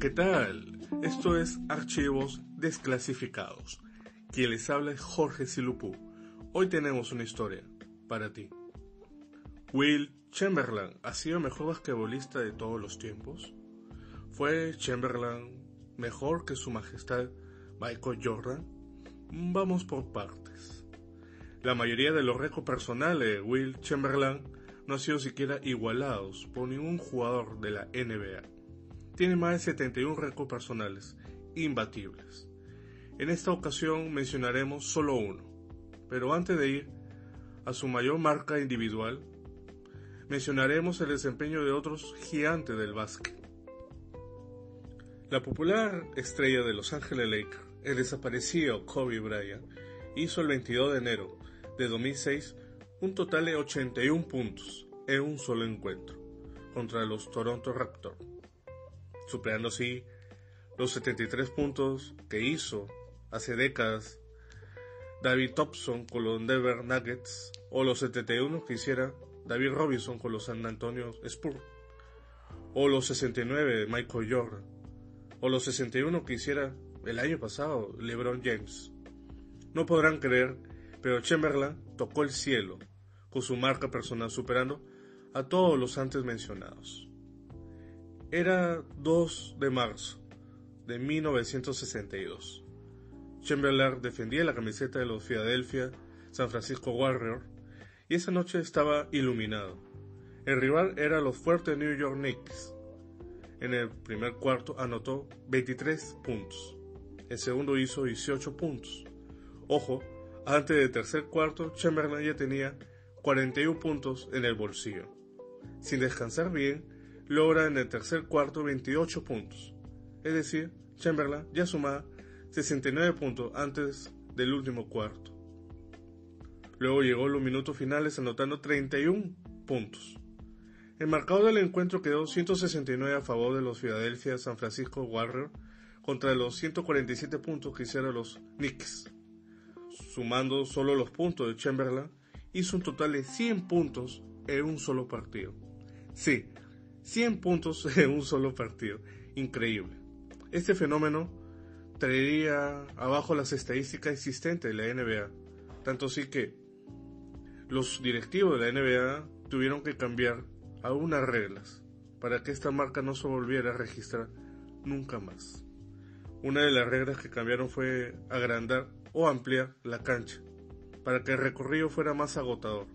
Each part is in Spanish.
¿qué tal? Esto es Archivos Desclasificados. Quien les habla es Jorge Silupú. Hoy tenemos una historia para ti. Will Chamberlain ha sido mejor basquetbolista de todos los tiempos. ¿Fue Chamberlain mejor que su majestad Michael Jordan? Vamos por partes. La mayoría de los récords personales de Will Chamberlain no han sido siquiera igualados por ningún jugador de la NBA. Tiene más de 71 récords personales, imbatibles. En esta ocasión mencionaremos solo uno, pero antes de ir a su mayor marca individual, mencionaremos el desempeño de otros gigantes del básquet. La popular estrella de Los Ángeles Lakers, el desaparecido Kobe Bryant, hizo el 22 de enero de 2006 un total de 81 puntos en un solo encuentro contra los Toronto Raptors, superando así los 73 puntos que hizo hace décadas David Thompson con los Denver Nuggets o los 71 que hiciera David Robinson con los San Antonio Spurs o los 69 de Michael Jordan o los 61 que hiciera el año pasado LeBron James. No podrán creer, pero Chamberlain tocó el cielo con su marca personal superando a todos los antes mencionados. Era 2 de marzo de 1962. Chamberlain defendía la camiseta de los Philadelphia San Francisco Warriors y esa noche estaba iluminado. El rival era los fuertes New York Knicks. En el primer cuarto anotó 23 puntos. El segundo hizo 18 puntos. Ojo, antes del tercer cuarto, Chamberlain ya tenía 41 puntos en el bolsillo. Sin descansar bien, logra en el tercer cuarto 28 puntos. Es decir, Chamberlain ya sumaba 69 puntos antes del último cuarto. Luego llegó los minutos finales anotando 31 puntos. El marcador del encuentro quedó 169 a favor de los Philadelphia San Francisco Warriors contra los 147 puntos que hicieron los Knicks. Sumando solo los puntos de Chamberlain, hizo un total de 100 puntos en un solo partido. Sí, 100 puntos en un solo partido. Increíble. Este fenómeno traería abajo las estadísticas existentes de la NBA. Tanto así que los directivos de la NBA tuvieron que cambiar algunas reglas para que esta marca no se volviera a registrar nunca más. Una de las reglas que cambiaron fue agrandar o ampliar la cancha para que el recorrido fuera más agotador.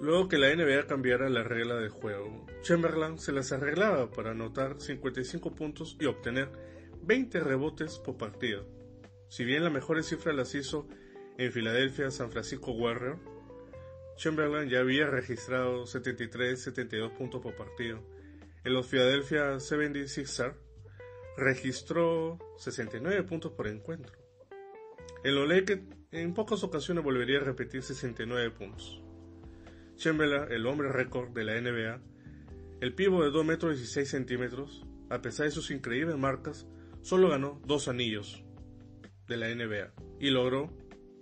Luego que la NBA cambiara la regla de juego, Chamberlain se las arreglaba para anotar 55 puntos y obtener 20 rebotes por partido. Si bien las mejores cifras las hizo en Filadelfia San Francisco Warrior, Chamberlain ya había registrado 73-72 puntos por partido. En los Philadelphia 76ers registró 69 puntos por encuentro. En los Lakers en pocas ocasiones volvería a repetir 69 puntos. Chamberlain, el hombre récord de la NBA, el pivo de 2 metros 16 centímetros, a pesar de sus increíbles marcas, solo ganó dos anillos de la NBA y logró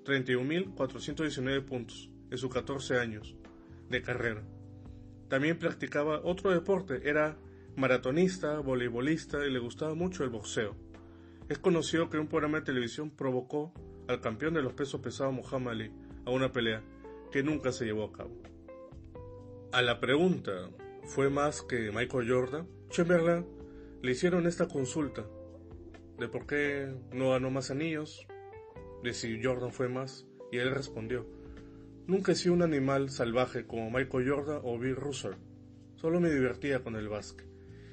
31.419 puntos en sus 14 años de carrera. También practicaba otro deporte, era maratonista, voleibolista y le gustaba mucho el boxeo. Es conocido que un programa de televisión provocó al campeón de los pesos pesados Muhammad Ali a una pelea que nunca se llevó a cabo. A la pregunta, ¿fue más que Michael Jordan? Chamberlain le hicieron esta consulta de por qué no ganó más anillos, de si Jordan fue más, y él respondió, nunca he sido un animal salvaje como Michael Jordan o Bill Russell, solo me divertía con el básquet.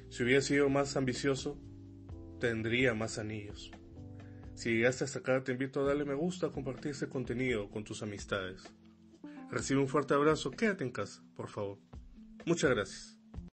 Si hubiera sido más ambicioso, tendría más anillos. Si llegaste hasta acá, te invito a darle me gusta, a compartir este contenido con tus amistades. Recibe un fuerte abrazo, quédate en casa, por favor. Muchas gracias.